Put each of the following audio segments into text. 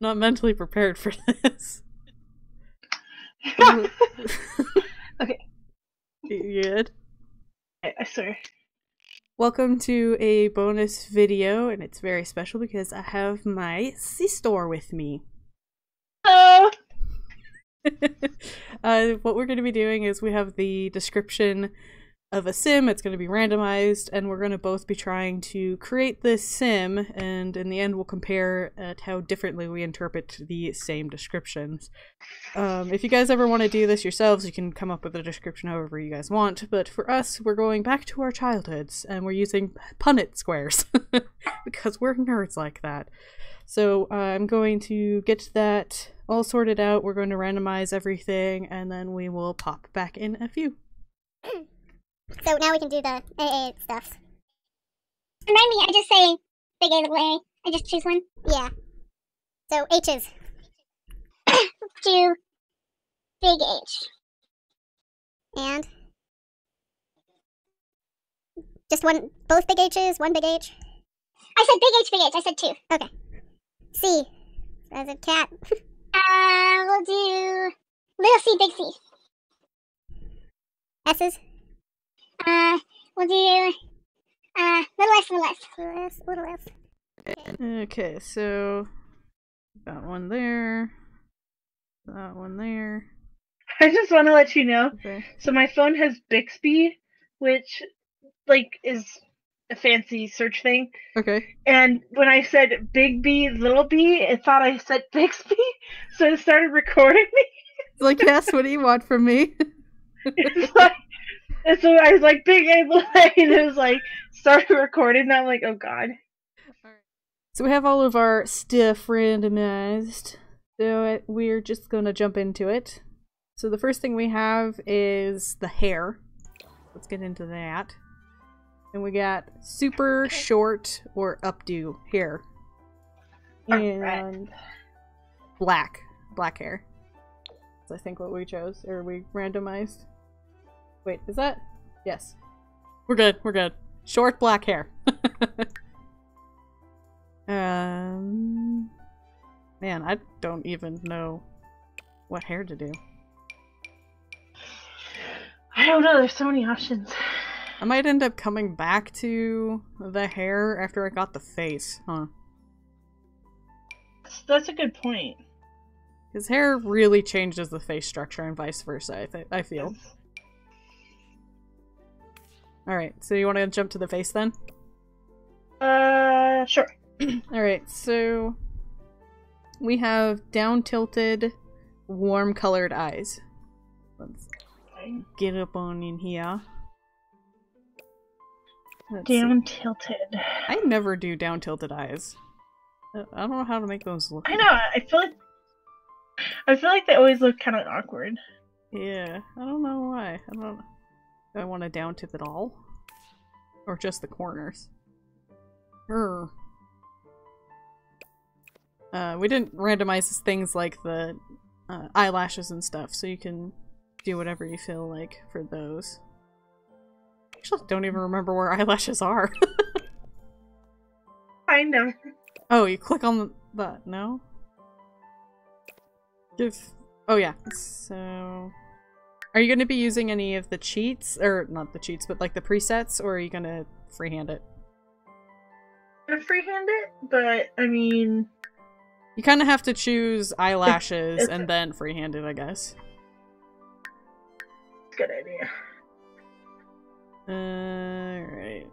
not mentally prepared for this. Okay. You good? I, swear. Welcome to a bonus video, and it's very special because I have my C-store with me. Oh, uh, what we're going to be doing is we have the description of a sim. It's going to be randomized, and we're going to both be trying to create this sim. And in the end, we'll compare at how differently we interpret the same descriptions. Um, if you guys ever want to do this yourselves, you can come up with a description however you guys want. But for us, we're going back to our childhoods, and we're using Punnett squares because we're nerds like that. So I'm going to get that all sorted out. We're going to randomize everything, and then we will pop back in a few. So now we can do the AA stuff. Remind me, I just say big A little A. I just choose one. Yeah. So H's. Do big H. And just one both big H's, one big H. I said big H, big H. I said two. Okay. C. As a cat. Uh, we'll do little C, big C. S's. Uh, we'll do uh little S, little S. Little S, little S. Okay, so that one there, that one there. I just want to let you know. Okay. So my phone has Bixby, which like is a fancy search thing. Okay. And when I said Big B, Little B, it thought I said Bixby, so it started recording me. It's like, yes, what do you want from me? It's like, and so I was like Big A, Little and it was like started recording. And I'm like, oh god. So we have all of our stuff randomized. So we're just gonna jump into it. So the first thing we have is the hair. Let's get into that. And we got super short or updo hair. And black. Black hair. That's I think what we chose. Or we randomized. Wait, is that? Yes. We're good, we're good. Short black hair. um Man, I don't even know what hair to do. I don't know. There's so many options. I might end up coming back to the hair after I got the face, huh? That's- That's a good point. His hair really changes the face structure and vice versa, I, th- I feel. Alright, so you want to jump to the face then? Uh, sure. Alright, so we have down tilted, warm colored eyes. Let's get up on in here. Let's see. Down tilted. I never do down tilted eyes. I don't know how to make those look. I know. I feel like I feel like they always look kind of awkward. Yeah, I don't know why. I don't. I want to down tip it all, or just the corners? Urgh. Uh, we didn't randomize things like the uh, eyelashes and stuff, so you can do whatever you feel like for those. I actually, don't even remember where eyelashes are. Find them. oh, you click on the, that? No. Give. Oh yeah. So, are you going to be using any of the cheats, or not the cheats, but like the presets, or are you going to freehand it? I freehand it, but I mean, You kind of have to choose eyelashes it's- and then freehand it, I guess. good idea. Uh, alright.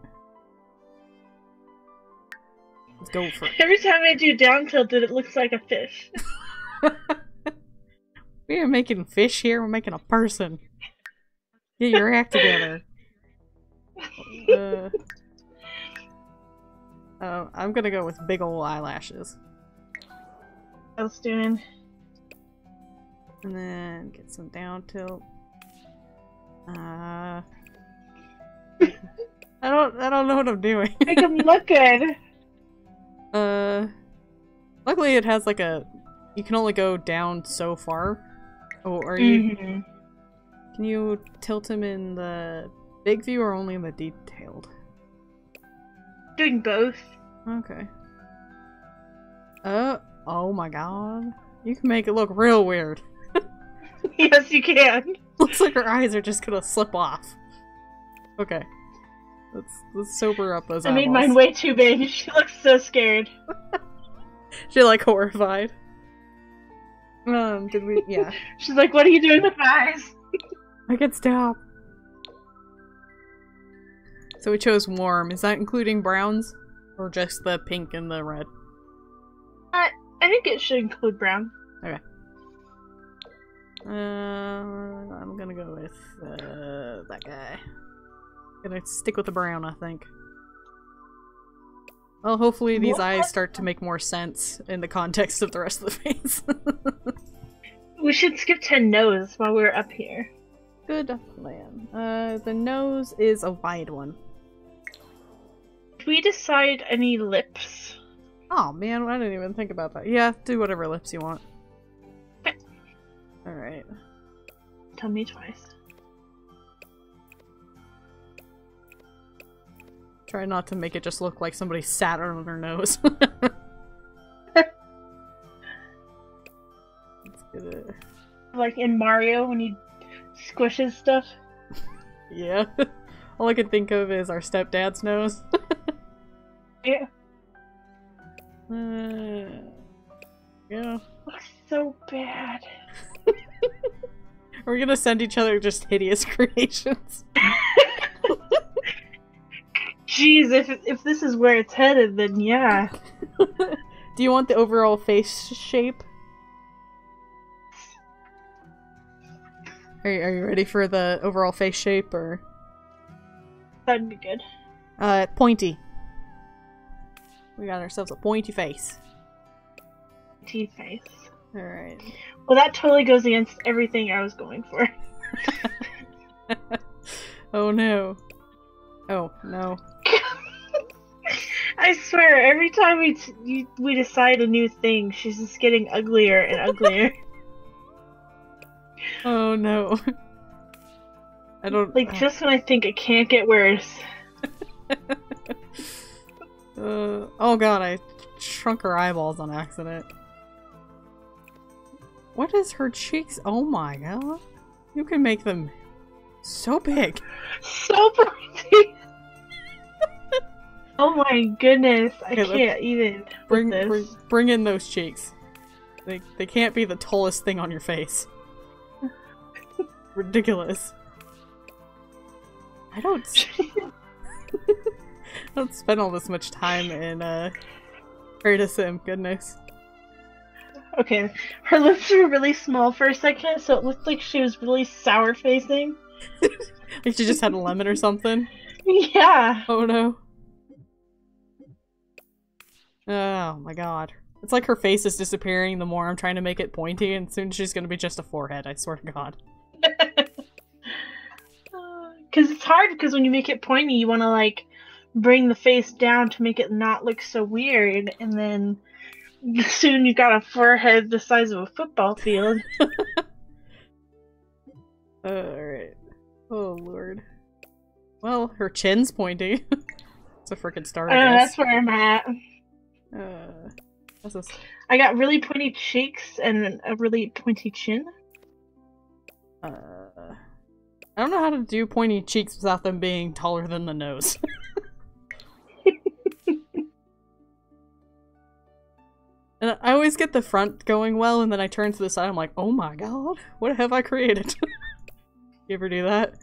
Let's go for Every time I do down tilted, it looks like a fish. We are making fish here, we're making a person. Get your act together. Uh, oh, I'm gonna go with big ol' eyelashes. I was doing. And then get some down tilt. Uh I don't I don't know what I'm doing. Make them look good. Uh luckily it has like a you can only go down so far. Oh, are you Mhm. can you tilt him in the big view or only in the detailed? Doing both. Okay. Uh Oh my god. You can make it look real weird. yes, you can. Looks like her eyes are just gonna slip off. Okay. Let's let's sober up those I made mine way too big. She looks so scared. She like horrified. Um, did we yeah. She's like, "What are you doing with my eyes?" I can stop. So we chose warm. Is that including browns? Or just the pink and the red? I think it should include brown. Okay. Uh, I'm gonna go with uh, that guy. Gonna stick with the brown, I think. Well, hopefully these What? eyes start to make more sense in the context of the rest of the face. We should skip to nose while we're up here. Good plan. Uh, the nose is a wide one. Did we decide any lips? Oh man, I didn't even think about that. Yeah, do whatever lips you want. Okay. Alright. Tell me twice. Try not to make it just look like somebody sat on their nose. Let's get it. Like in Mario when he squishes stuff. Yeah. All I can think of is our stepdad's nose. Yeah. Uh, yeah. Looks so bad. We're gonna send each other just hideous creations. Jeez, if if this is where it's headed, then yeah. Do you want the overall face shape? Are you, are you ready for the overall face shape or That'd be good. uh pointy? We got ourselves a pointy face. T face. All right. Well, that totally goes against everything I was going for. oh no. Oh no. I swear, every time we t- you, we decide a new thing, she's just getting uglier and uglier. Oh no. I don't like just when I think it can't get worse. Uh, oh god, I shrunk her eyeballs on accident. What is her cheeks? Oh my god. You can make them so big. So pretty. Oh my goodness, I Okay, can't even. with Bring, this. bring bring in those cheeks. They they can't be the tallest thing on your face. Ridiculous. I don't I don't spend all this much time in uh Sim, goodness. Okay, her lips were really small for a second, so it looked like she was really sour facing. Like she just had a lemon or something. Yeah. Oh no. Oh my god. It's like her face is disappearing the more I'm trying to make it pointy, and soon she's gonna be just a forehead, I swear to god. Because it's hard because when you make it pointy, you want to like bring the face down to make it not look so weird, and then soon you got a forehead the size of a football field. Alright. Oh lord. Well, her chin's pointy. it's a freaking star, know, oh, that's where I'm at. Uh, that's a s- I got really pointy cheeks and a really pointy chin. uh, I don't know how to do pointy cheeks without them being taller than the nose. and I always get the front going well, and then I turn to the side. I'm like, oh my god, what have I created? you ever do that?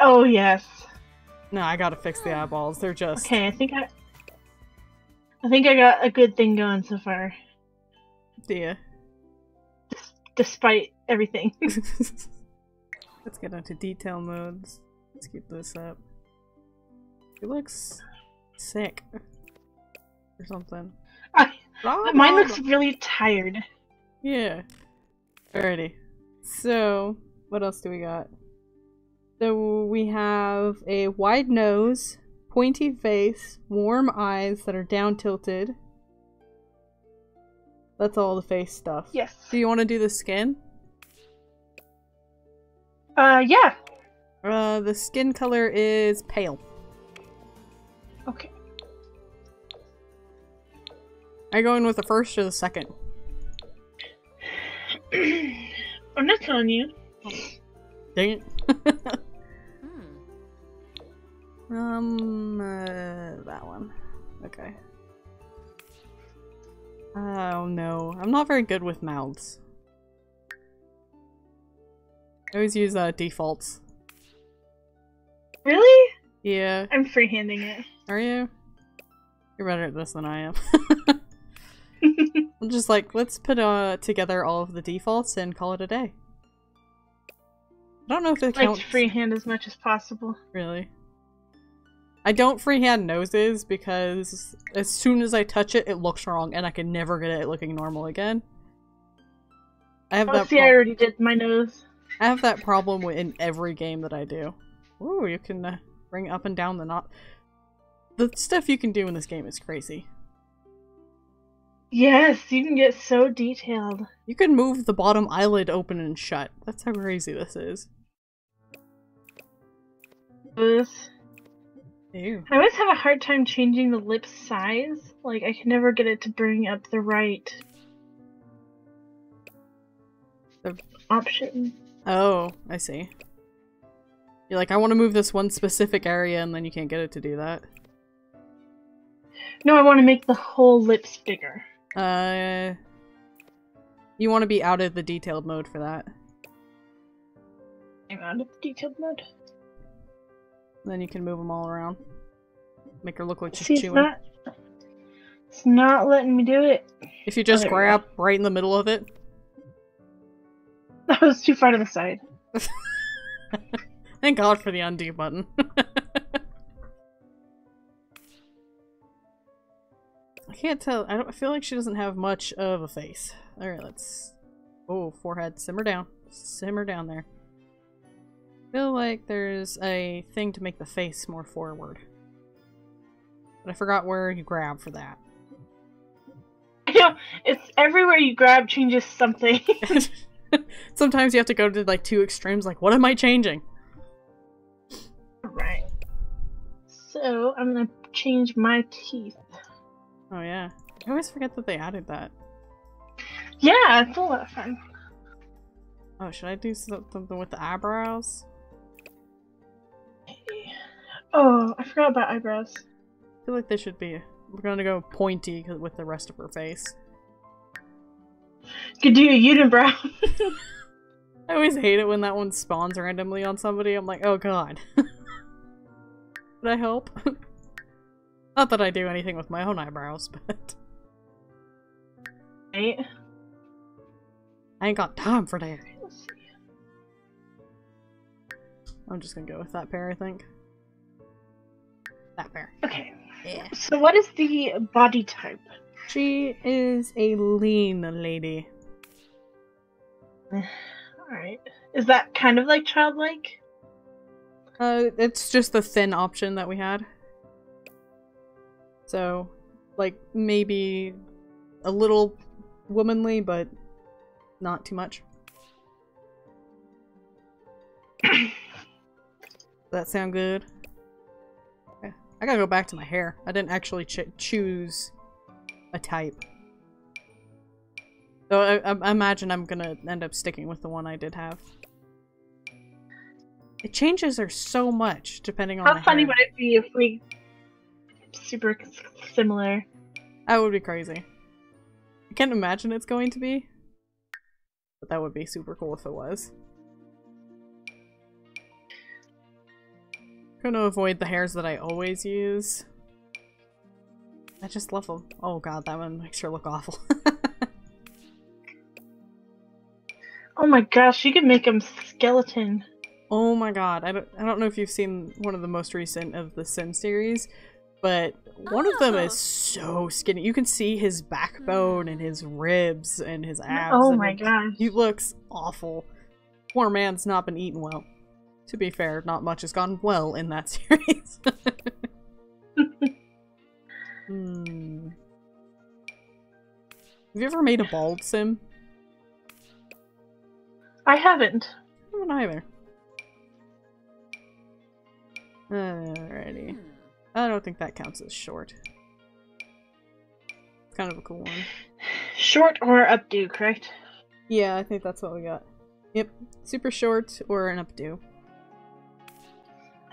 Oh yes. No, I gotta fix the eyeballs. They're just Okay, I think I. I think I got a good thing going so far, yeah. despite everything. Let's get into detail modes. Let's keep this up. It looks sick. Or something. Blah, mine blah, looks really tired. Yeah. Alrighty. So, what else do we got? So, we have a wide nose, pointy face, warm eyes that are down tilted. That's all the face stuff. Yes. Do you want to do the skin? Uh, yeah. Uh, the skin color is pale. Okay. Are you going with the first or the second? I'm not telling you. Dang it. Um, uh, that one. Okay. Oh no, I'm not very good with mouths. I always use uh, defaults. Really? Yeah, I'm freehanding it. are you? You're better at this than I am. I'm just like, let's put uh, together all of the defaults and call it a day. I don't know if it like counts. to freehand as much as possible. Really? I don't freehand noses because as soon as I touch it, it looks wrong and I can never get it looking normal again. I have Oh, that see, I already did my nose. I have that problem in every game that I do. Ooh, you can uh, bring up and down the knot. The stuff you can do in this game is crazy. Yes, you can get so detailed. You can move the bottom eyelid open and shut. That's how crazy this is. This. Ew. I always have a hard time changing the lip size. Like, I can never get it to bring up the right The- option. Oh, I see. You're like, I want to move this one specific area, and then you can't get it to do that. No, I want to make the whole lips bigger. Uh, you want to be out of the detailed mode for that. I'm out of the detailed mode. Then you can move them all around. Make her look like she's See, it's chewing. not. It's not letting me do it. If you just Oh, grab right in the middle of it. That was too far to the side. Thank God for the undo button. I can't tell. I don't I feel like she doesn't have much of a face. Alright, let's. Oh, forehead. Simmer down. Simmer down there. Feel like there's a thing to make the face more forward. But I forgot where you grab for that. I know it's everywhere you grab changes something. Sometimes you have to go to like two extremes, like, what am I changing? right. So I'm gonna change my teeth. Oh, yeah. I always forget that they added that. Yeah, it's a lot of fun. Oh, should I do something with the eyebrows? Oh, I forgot about eyebrows. I feel like they should be. We're gonna go pointy with the rest of her face. Could do a unibrow. I always hate it when that one spawns randomly on somebody. I'm like, oh god. Could I help? Not that I do anything with my own eyebrows, but right. I ain't got time for that. I'm just gonna go with that pair, I think. That pair. Okay. Yeah. So what is the body type? She is a lean lady. Alright. Is that kind of like childlike? Uh, it's just the thin option that we had. So, like, maybe a little womanly, but not too much. That sound good? Okay. I gotta go back to my hair. I didn't actually ch choose a type. So I, I imagine I'm gonna end up sticking with the one I did have. It changes her so much depending on How funny hair. would it be if we super similar? That would be crazy. I can't imagine it's going to be. But that would be super cool if it was. Gonna avoid the hairs that I always use. I just love them. Oh god, that one makes her look awful. Oh my gosh, you could make him skeleton. oh my god, I don't, I don't know if you've seen one of the most recent of the Sim series, but one of them Oh. is so skinny. You can see his backbone and his ribs and his abs. Oh my gosh. He looks awful. Poor man's not been eating well. To be fair, not much has gone well in that series. hmm. Have you ever made a bald sim? I haven't. I haven't either. Alrighty. I don't think that counts as short. It's kind of a cool one. Short or updo, correct? Yeah, I think that's what we got. Yep, super short or an updo.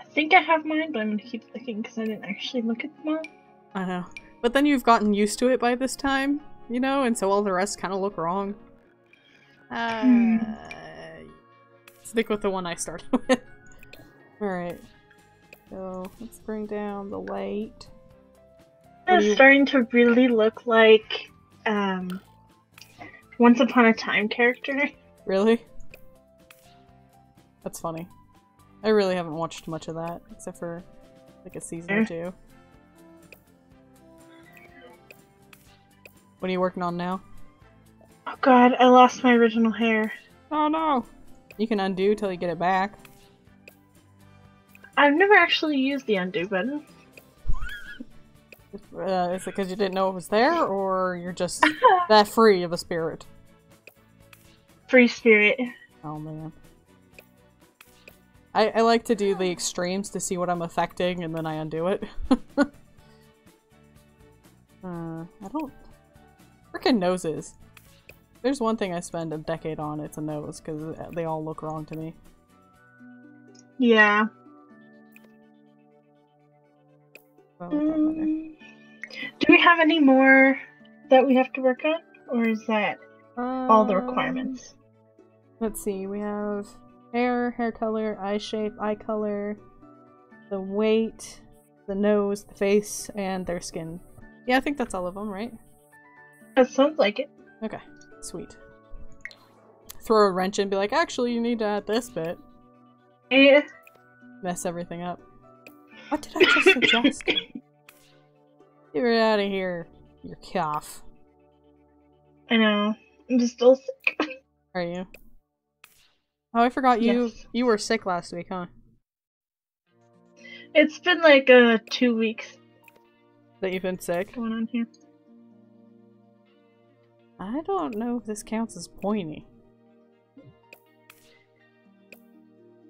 I think I have mine, but I'm gonna keep looking because I didn't actually look at them all. I know. But then you've gotten used to it by this time, you know, and so all the rest kind of look wrong. Uh, Hmm. Stick with the one I started with. Alright. So, let's bring down the light. It's you- starting to really look like um, Once Upon a Time character. Really? That's funny. I really haven't watched much of that, except for like a season or Eh. two. What are you working on now? Oh god, I lost my original hair. Oh no! You can undo till you get it back. I've never actually used the undo button. Uh, is it because you didn't know it was there, or you're just that free of a spirit? Free spirit. Oh man. I, I like to do the extremes to see what I'm affecting and then I undo it. uh, I don't. Freaking noses. There's one thing I spend a decade on, it's a nose, because they all look wrong to me. Yeah. Well, don't matter. Mm, do we have any more that we have to work on? Or is that all the Um, requirements? Let's see, we have hair, hair color, eye shape, eye color, the weight, the nose, the face, and their skin. Yeah, I think that's all of them, right? That sounds like it. Okay, sweet. Throw a wrench in and be like, actually, you need to add this bit. Eh, Mess everything up. What did I just suggest? Get it out of here, you cough. I know. I'm just still sick. Are you? Oh, I forgot you. Yes. You were sick last week, huh? It's been like uh two weeks That you've been sick. going on here. I don't know if this counts as pointy.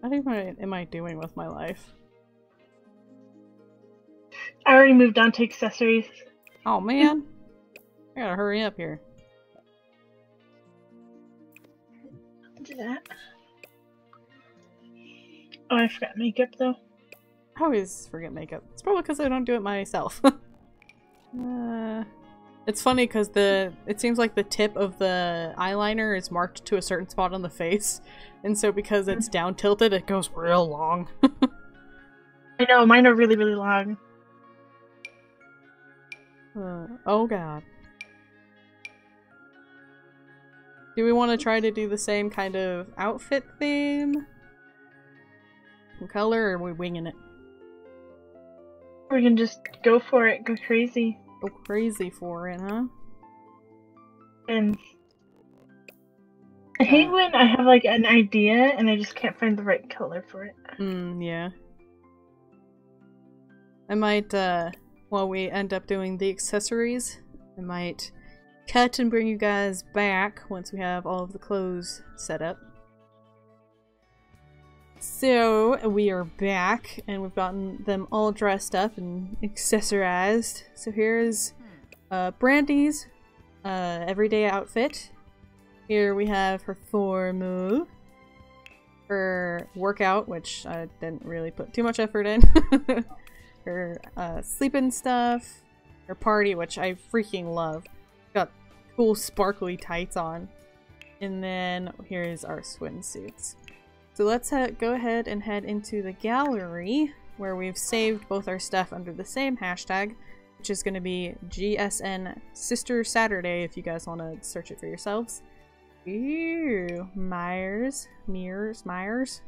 What am I, am I doing with my life? I already moved on to accessories. Oh man! I gotta hurry up here. Do that. Oh, I forgot makeup though. I always forget makeup. It's probably because I don't do it myself. uh, it's funny because the it seems like the tip of the eyeliner is marked to a certain spot on the face, and so because it's down tilted, it goes real long. I know mine are really really long. Uh, oh god. Do we want to try to do the same kind of outfit theme? Color, or are we winging it? We can just go for it, go crazy, Go crazy for it, huh? and I hate when I have like an idea and I just can't find the right color for it. Mm, yeah. I might, uh, while we end up doing the accessories, I might cut and bring you guys back once we have all of the clothes set up. So, we are back, and we've gotten them all dressed up and accessorized. So here's uh, Brandy's uh, everyday outfit. Here we have her formal her workout, which I didn't really put too much effort in. her uh, sleeping stuff. Her party, which I freaking love. Got cool sparkly tights on. And then here's our swimsuits. So let's go ahead and head into the gallery where we've saved both our stuff under the same hashtag, which is going to be GSN Sister Saturday if you guys want to search it for yourselves. Ew, Myers, Mears, Myers.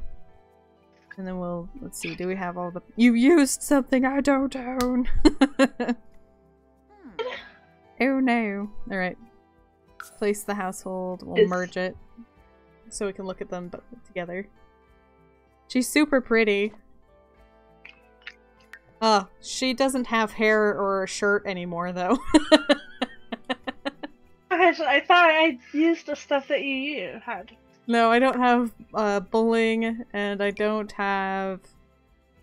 And then we'll, let's see, do we have all the- You used something I don't own! Hmm. oh no. Alright. Place the household, we'll Is- merge it. So we can look at them both together. She's super pretty. Oh, she doesn't have hair or a shirt anymore though. Gosh, I thought I used the stuff that you had. No, I don't have uh, bullying, and I don't have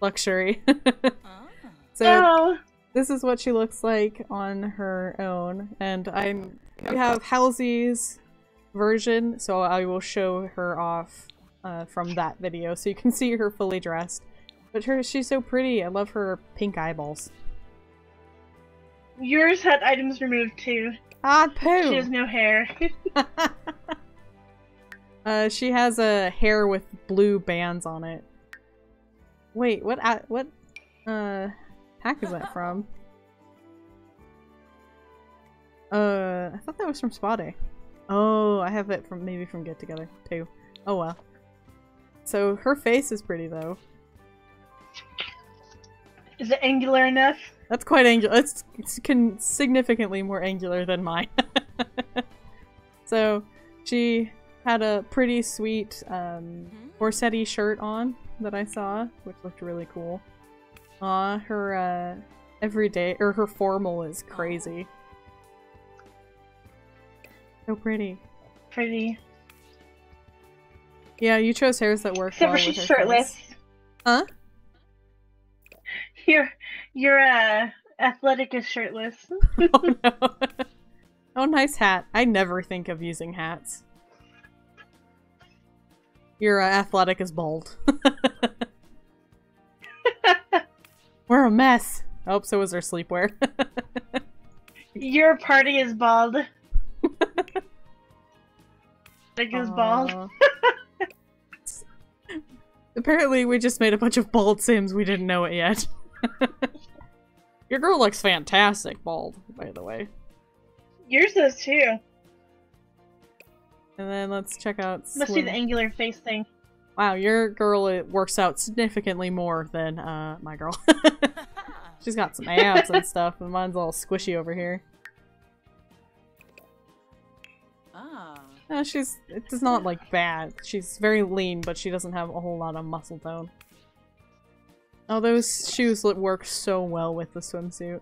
luxury. so No. this is what she looks like on her own, and I'm we have Halsey's version, so I will show her off uh, from that video so you can see her fully dressed. But her, she's so pretty. I love her pink eyeballs. Yours had items removed too. Ah, poo! She has no hair. uh, she has a hair with blue bands on it. Wait, what? What? Uh, hack is that from? Uh, I thought that was from Spotty. Oh, I have it from maybe from Get Together too. Oh well. So her face is pretty though. Is it angular enough? That's quite angular. It's, it's con- significantly more angular than mine. so she had a pretty sweet um, corsetti shirt on that I saw, which looked really cool. Aw, her uh, everyday or her formal is crazy. So pretty. Pretty. Yeah, you chose hairs that work Except well for she's shirtless. face. Huh? Your your uh athletic is shirtless. oh no. oh, nice hat. I never think of using hats. Your uh, athletic is bald. We're a mess. Oh, so is our sleepwear. Your party is bald. Bald. Apparently, we just made a bunch of bald sims. We didn't know it yet. Your girl looks fantastic bald, by the way. Yours does too. And then let's check out. Must the angular face thing. Wow, your girl it works out significantly more than uh my girl. She's got some abs and stuff, and mine's all squishy over here. No, she's it's not like bad. She's very lean, but she doesn't have a whole lot of muscle tone. Oh, those shoes look work so well with the swimsuit.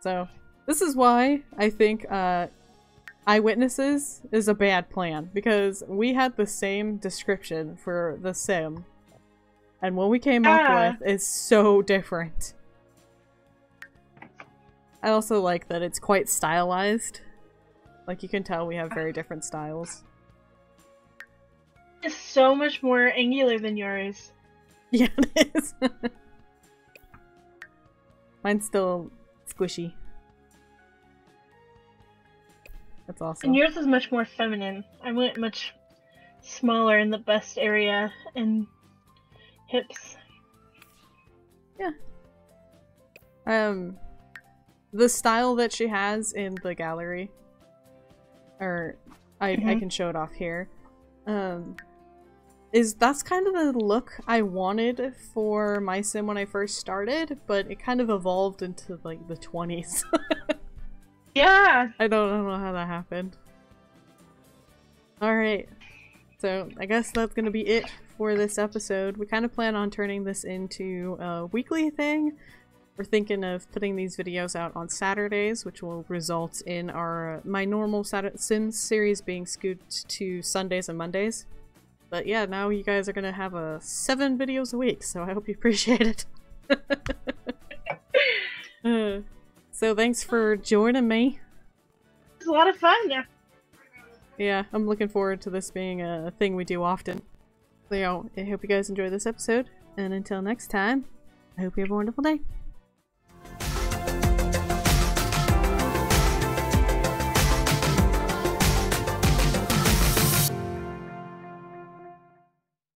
So, this is why I think uh, eyewitnesses is a bad plan because we had the same description for the sim, and what we came Ah. up with is so different. I also like that it's quite stylized. Like you can tell we have very different styles. It's so much more angular than yours. Yeah, it is. Mine's still squishy. That's awesome. And yours is much more feminine. I went much smaller in the bust area and hips. Yeah. Um, the style that she has in the gallery, or I I Mhm. can show it off here. Um, is that's kind of the look I wanted for my sim when I first started, but it kind of evolved into like the twenties. Yeah. I don't, I don't know how that happened. Alright. So, I guess that's gonna be it for this episode. We kind of plan on turning this into a weekly thing. We're thinking of putting these videos out on Saturdays, which will result in our my normal Sat- Sims series being scooped to Sundays and Mondays. But yeah, now you guys are gonna have a seven videos a week, so I hope you appreciate it. Uh, so thanks for joining me. It's a lot of fun. Yeah. Yeah, I'm looking forward to this being a thing we do often. So, you know, I hope you guys enjoy this episode, and until next time, I hope you have a wonderful day.